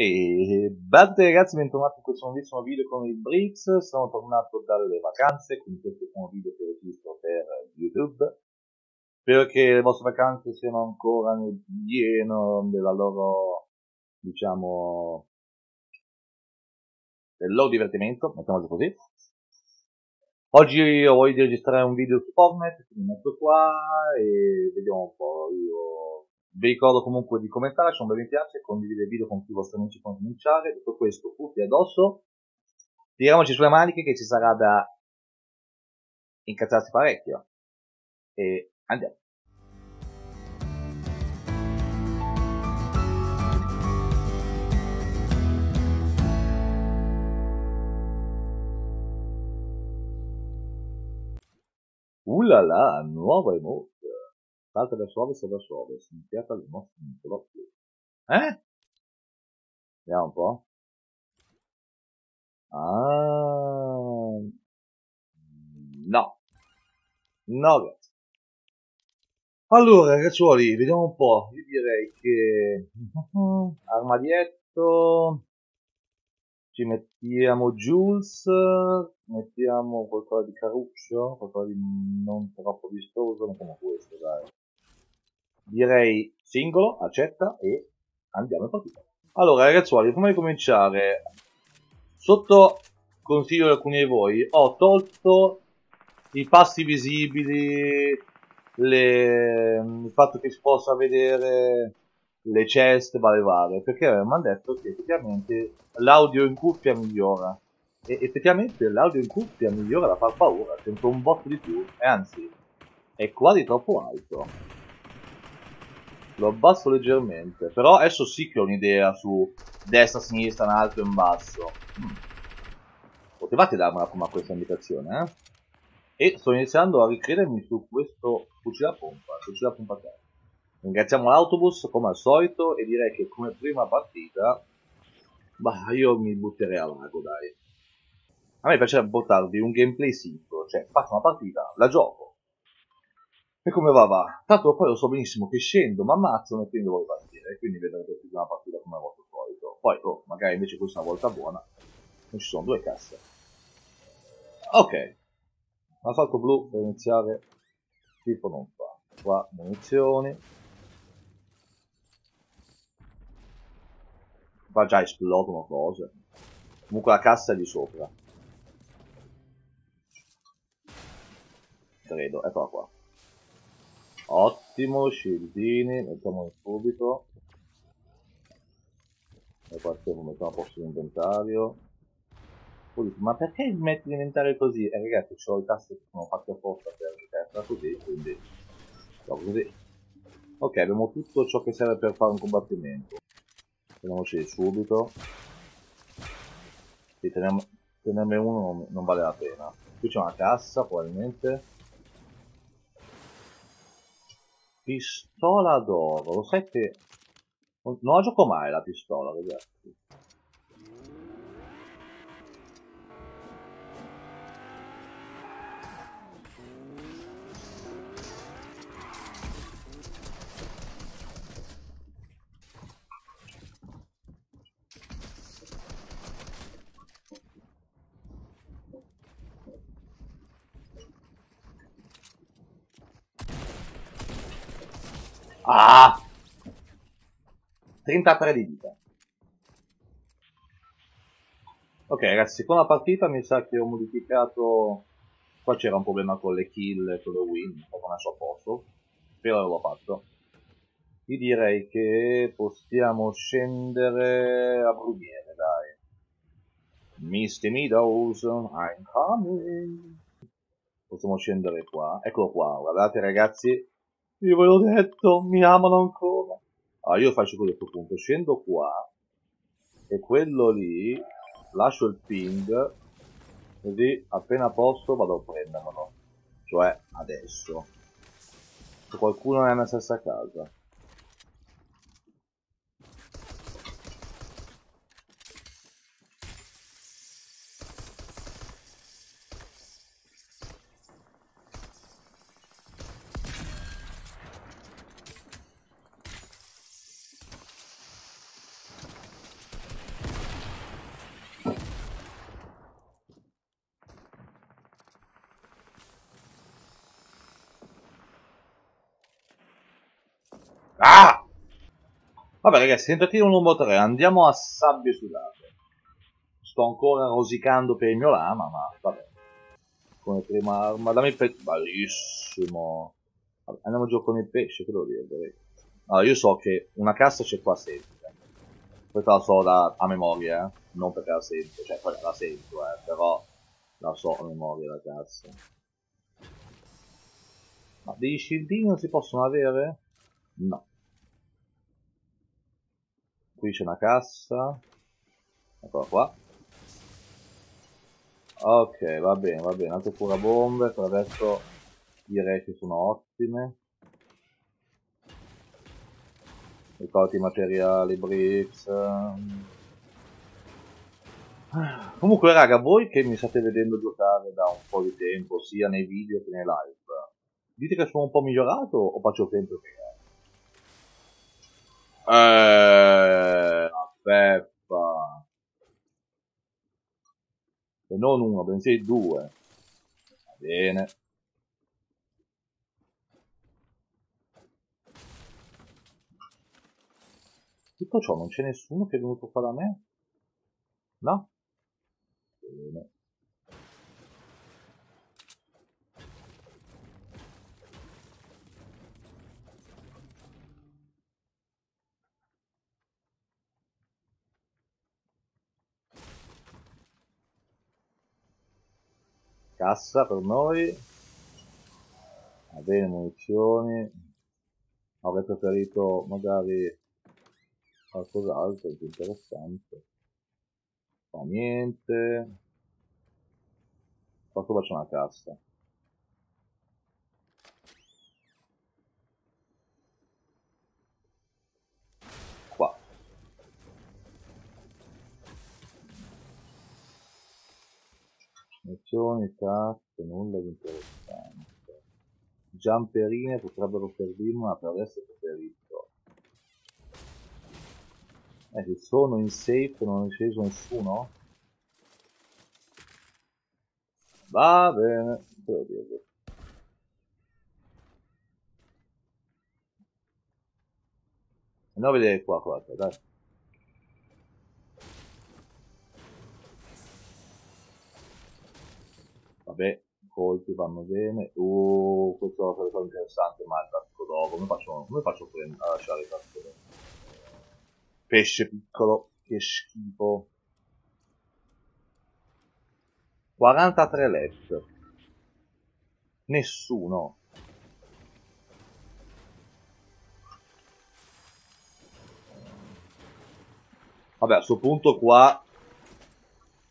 E bante ragazzi, bentornati in questo nuovissimo video con il Brix. Sono tornato dalle vacanze, quindi questo è un video che registro per YouTube. Spero che le vostre vacanze siano ancora nel pieno della loro, diciamo, del loro divertimento, mettiamolo così. Oggi ho voglia di registrare un video su Fortnite, quindi metto qua e vediamo un po'. Io vi ricordo comunque di commentare, se un bel mi piace, condividere il video con tutti i vostri amici per cominciare. Detto questo, tutti addosso. Tiriamoci sulle maniche che ci sarà da incazzarsi parecchio. E andiamo. Uh là là, nuova emote. Salta verso ovest e verso ovest, iniziata al nostro più. Eh? Vediamo un po'. Ah. No. No, ragazzi. Allora, ragazzuoli, vediamo un po'. Io direi che... Armadietto ci mettiamo Jules, mettiamo qualcosa di caruccio, qualcosa di non troppo vistoso, ma come questo, dai. Direi singolo, accetta e andiamo in partita. Allora ragazzuoli, prima di cominciare, sotto consiglio di alcuni di voi, ho tolto i passi visibili, le... il fatto che si possa vedere le chest varie varie perché mi hanno detto che effettivamente l'audio in cuffia migliora. E effettivamente l'audio in cuffia migliora da far paura sento un botto di più e anzi è quasi troppo alto lo abbasso leggermente però adesso sì che ho un'idea su destra, sinistra, in alto e in basso hmm. potevate darmi una questa indicazione eh? e sto iniziando a ricredermi su questo fucile a pompa fucile a pompa terra Ringraziamo l'autobus come al solito e direi che come prima partita, bah, io mi butterei a lago, dai. A me piacerebbe portarvi un gameplay singolo, cioè faccio una partita, la gioco. E come va va? Tanto poi lo so benissimo che scendo, mi ammazzano e quindi devo partire, quindi vedrete più una partita come al vostro solito. Poi, oh, magari invece questa è una volta buona, non ci sono due casse. Ok. Assalto blu per iniziare, tipo non fa. Qua munizioni. qua già esplodono cose. Comunque la cassa è di sopra. Credo, eccola qua. Ottimo, scildini, mettiamoli subito. E partiamo, mettiamo a posto l'inventario. Ma perché metti l'inventario così? Eh ragazzi, ho i tasti che sono fatti apposta per giocare così, quindi... così. Ok, abbiamo tutto ciò che serve per fare un combattimento. Prendiamoci subito. Sì, teniamo, tenerne uno non, non vale la pena. Qui c'è una cassa, probabilmente. Pistola d'oro. Lo sai che... Non la gioco mai la pistola, ragazzi. Ah! 33 di vita. Ok ragazzi, seconda partita mi sa che ho modificato... Qua c'era un problema con le kill con le win, ho messo a posto. Spero l'avevo fatto. Io direi che possiamo scendere a Brumiere, dai. Misty Meadows, I'm coming. Possiamo scendere qua. Eccolo qua, guardate ragazzi, io ve l'ho detto, mi amano ancora. Allora io faccio questo punto, scendo qua e quello lì lascio il ping così appena posso vado a prenderlo. Cioè adesso. Se qualcuno è nella stessa casa. Ah! Vabbè ragazzi, tentativo numero 3, andiamo a sabbie sudate. Sto ancora rosicando per il mio lama, ma vabbè. Come prima arma, dammi il pesce. Bellissimo. Vabbè, andiamo giù con il pesce, che devo dire? Allora, io so che una cassa c'è qua sempre. Questa la so da, a memoria, eh? non perché la sento, cioè poi la sento, eh, però la so a memoria la cassa. Ma dei shieldini non si possono avere? No. Qui c'è una cassa. Eccola qua. Ok, va bene, va bene. Altre bombe, per adesso direi che sono ottime. Ricordi materiali, bricks. Ehm. Comunque raga, voi che mi state vedendo giocare da un po' di tempo, sia nei video che nei live, dite che sono un po' migliorato o faccio sempre che eh, aspetta. E non uno, bensì due. Va bene. Tutto ciò non c'è nessuno che è venuto qua da me? No? Bene. Cassa per noi. Va bene, munizioni. Avrei preferito magari qualcos'altro di interessante. Fa niente. Qua sopra c'è una cassa. Missioni, task, nulla di interessante. Giamperine potrebbero servirmi, ma per adesso preferisco. Eh, che sono in safe, non è sceso nessuno? Va bene, devo dirlo. Andiamo a vedere qua, qua, dai. Vabbè, colpi vanno bene. Uh, questo è una interessante, ma il casco d'oro, come faccio, come faccio a lasciare il casco d'oro? Pesce piccolo, che schifo. 43 let. Nessuno. Vabbè, a questo punto qua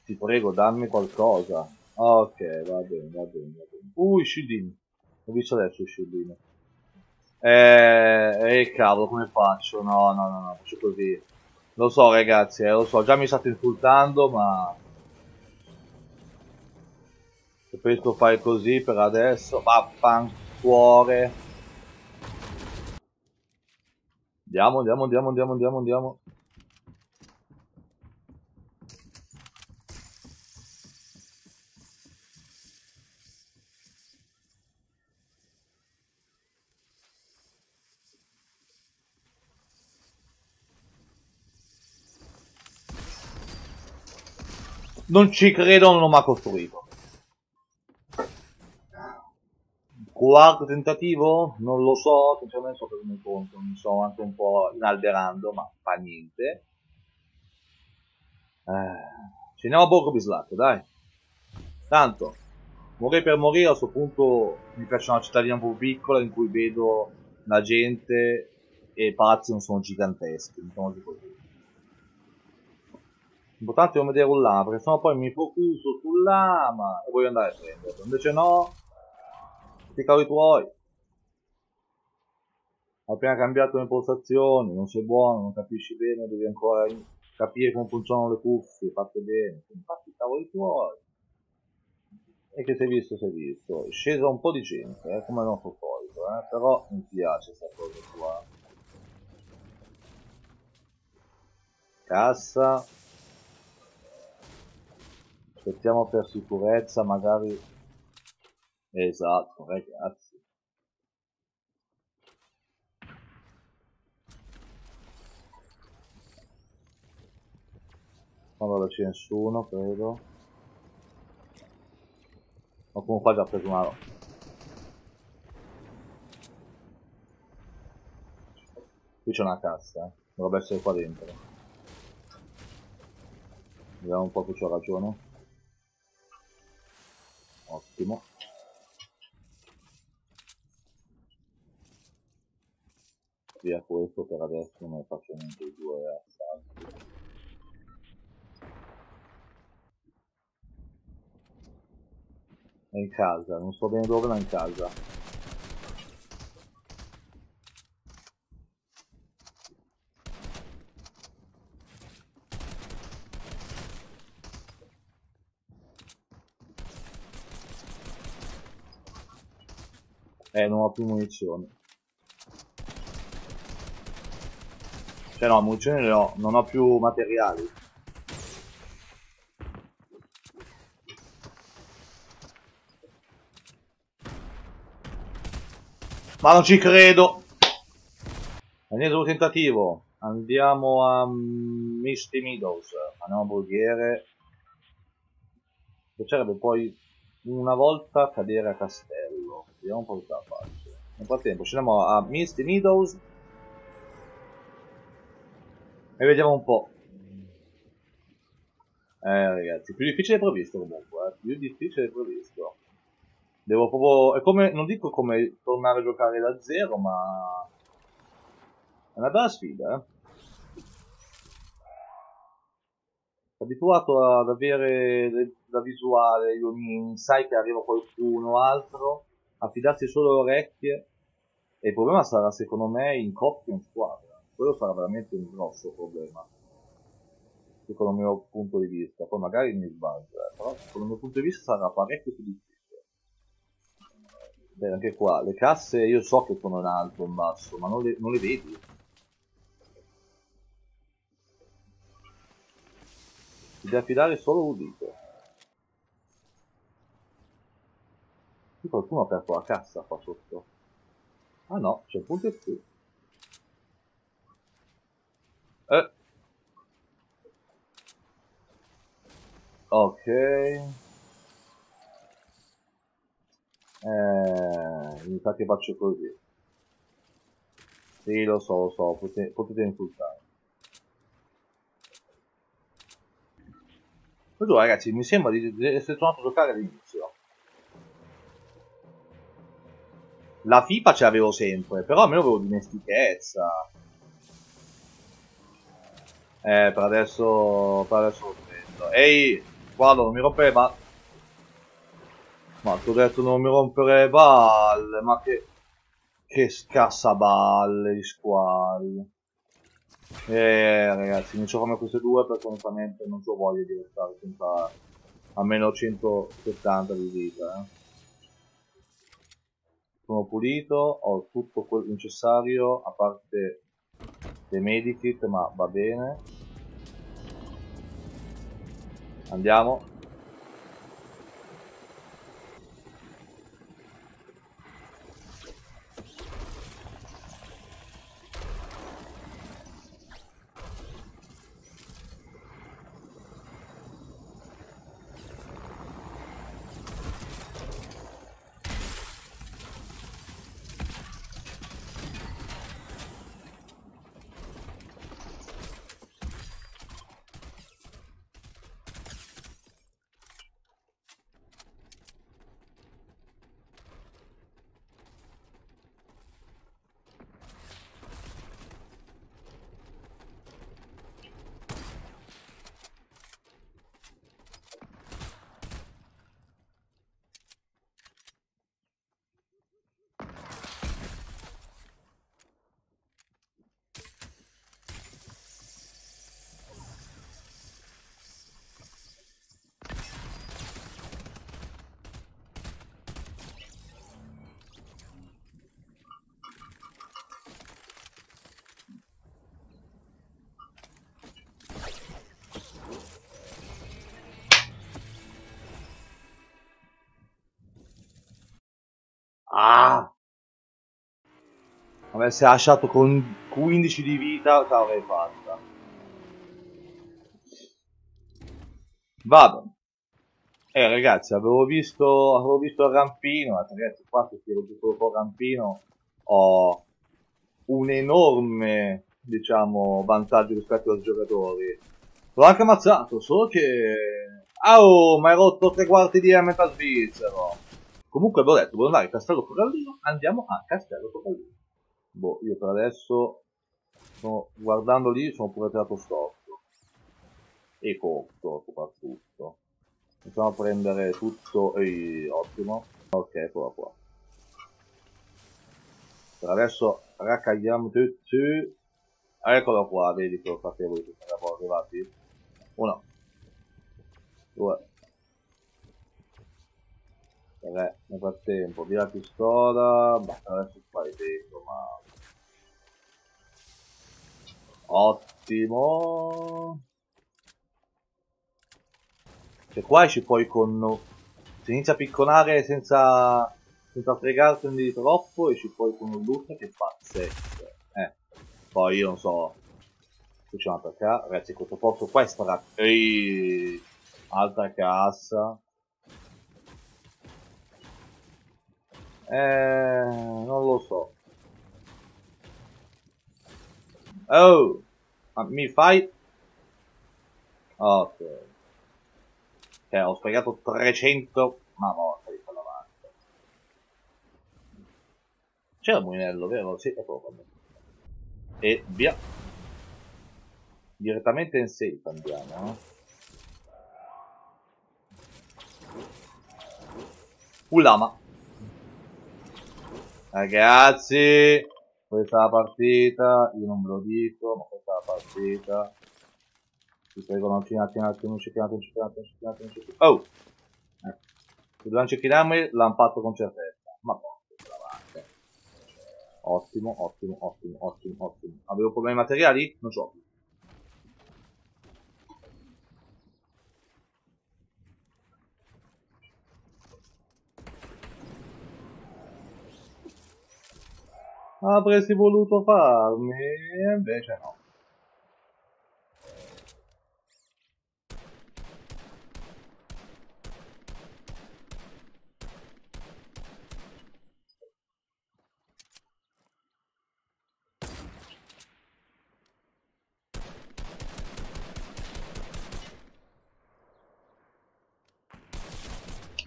ti prego, dammi qualcosa. Ok, va bene, va bene, va bene. Uh, i scildini. Ho visto adesso i scildini. Eh, eh, cavolo, come faccio? No, no, no, no, faccio così. Lo so, ragazzi, eh, lo so. Già mi state insultando, ma... Preferisco fare così per adesso. Vaffancuore. Andiamo, andiamo, andiamo, andiamo, andiamo, andiamo. Non ci credo, non l'ho mai costruito. Quarto tentativo? Non lo so, sinceramente sto prendendo conto, mi sto anche un po' inalberando, ma fa niente. Eh, ci andiamo a Borgo Bislacco, dai. Tanto, morire per morire, a questo punto mi piace una cittadina un po' piccola in cui vedo la gente e i palazzi non sono giganteschi, diciamo così. L'importante è non vedere un lama, perché sennò poi mi focuso sul lama e voglio andare a prenderlo. Invece no, ti cavoli tuoi. Ho appena cambiato le impostazioni, non sei buono, non capisci bene, devi ancora capire come funzionano le cuffie, fatte bene. Infatti cavoli tuoi. E che sei visto, sei visto. È scesa un po' di gente, eh, come nostro solito, eh, però mi piace questa cosa qua. Cassa aspettiamo per sicurezza magari. Esatto eh, ragazzi allora c'è nessuno credo. Ma comunque ha preso una qui c'è una cassa eh. dovrebbe essere qua dentro. Vediamo un po' che ho ragione. Ottimo. Via questo per adesso non faccio neanche i due assalti. È in casa, non so bene dove ma è in casa. Eh, non ho più munizioni. Cioè no, munizioni ne ho, non ho più materiali. Ma non ci credo! Ennesimo tentativo. Andiamo a Misty Meadows. Andiamo a Borghiere. Piacerebbe poi una volta cadere a castello. Vediamo un po' cosa faccio. Nel frattempo scendiamo a Misty Meadows. E vediamo un po'. Eh ragazzi, più difficile previsto comunque, eh. più difficile previsto. Devo proprio... è come, non dico come tornare a giocare da zero, ma... È una bella sfida, eh. abituato ad avere la visuale, gli omini, sai che arriva qualcuno altro, affidarsi solo alle orecchie. E il problema sarà, secondo me, in coppia in squadra. Quello sarà veramente un grosso problema. Secondo il mio punto di vista. Poi magari mi sbaglio, eh, però secondo il mio punto di vista sarà parecchio più difficile. Beh, anche qua, le casse io so che sono in alto, in basso, ma non le, non le vedi. Ti devi affidare solo udito. Qui qualcuno ha aperto la cassa qua sotto. Ah no, c'è il punto e più. Eh. Ok. Eh, mi sa che faccio così. Sì, lo so, lo so, potete, potete insultare. Però ragazzi, mi sembra di, di essere tornato a giocare all'inizio. La FIFA ce l'avevo sempre, però almeno avevo dimestichezza. Eh, per adesso, per adesso lo prendo. Ehi, guarda, non mi rompere ma... Ma ti ho detto non mi rompere le balle, ma che... Che scassa balle di squali. Eh ragazzi, inizio come queste due perché onestamente non so voglia di restare senza almeno 170 di vita. Eh. Sono pulito, ho tutto quello necessario a parte dei medikit, ma va bene. Andiamo. Ah! Avessi lasciato con 15 di vita, l'avrei fatta. Vado. Eh ragazzi, avevo visto, avevo visto il rampino, ragazzi qua se tiro tutto il rampino ho un enorme, diciamo, vantaggio rispetto ai giocatori. L'ho anche ammazzato, solo che... Oh, ma hai rotto tre quarti di metà svizzero. Comunque avevo detto, volevo andare a Castello Corallino, andiamo a Castello Corallino. Boh, io per adesso, sto guardando lì, sono pure tirato storto. E corto, soprattutto. A prendere tutto, ehi, ottimo. Ok, eccola qua. Per adesso raccagliamo tutti. Eccolo qua, vedi che lo facevo siamo arrivati. Uno. Due. Tre. Nel frattempo, via la pistola. Beh, adesso fai dentro, ma... Ottimo. Cioè qua ci poi con... Si inizia a picconare senza... Senza fregartene di troppo e ci poi con un loot che è pazzesco. Eh. Poi io non so... Facciamo per qua. Ragazzi questo posto qua è sparato. Ehi! Altra cassa. Eh... Non lo so. Oh! Ma mi fai... Ok. Cioè, ho sprecato 300... Ma morta di quella parte. C'era il mulinello, vero? Sì, eccolo qua. E via. Direttamente in safe andiamo, eh. Un lama. Ragazzi, questa è la partita, io non ve lo dico, ma questa è la partita. Ti prego non attimo, non cechinate, non cechinate, non cechinate, non cechinate. Oh! Eh. Se dobbiamo cecchinarmi, l'hanno fatto con certezza. Ma porca davanti. Ottimo, ottimo, ottimo, ottimo, ottimo. Avevo problemi materiali? Non so. Avresti voluto farmi, invece no.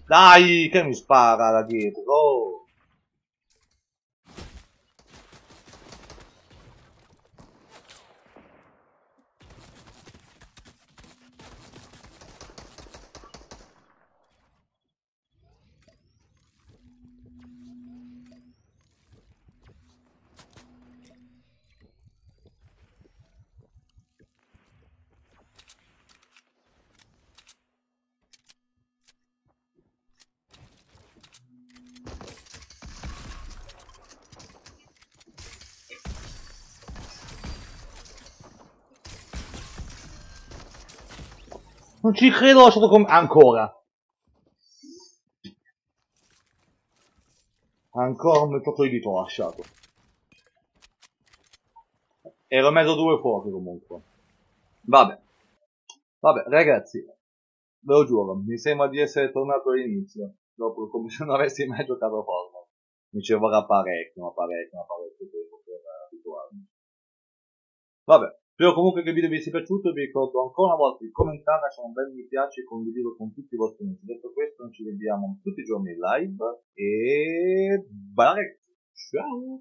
Dai, che mi spara da dietro. Oh. Non ci credo, ho lasciato come... Ancora. Ancora un metro di dito ho lasciato. Ero mezzo due fuochi comunque. Vabbè. Vabbè, ragazzi. Ve lo giuro, mi sembra di essere tornato all'inizio. Dopo, come se non avessi mai giocato a Fortnite. Mi ci vorrà parecchio, ma parecchio, ma parecchio tempo per abituarmi. Vabbè. Spero comunque che il video vi sia piaciuto, vi ricordo ancora una volta di commentare, lasciare un bel mi piace e condividerlo con tutti i vostri amici. Detto questo, noi ci vediamo tutti i giorni in live e... Bye! Ciao!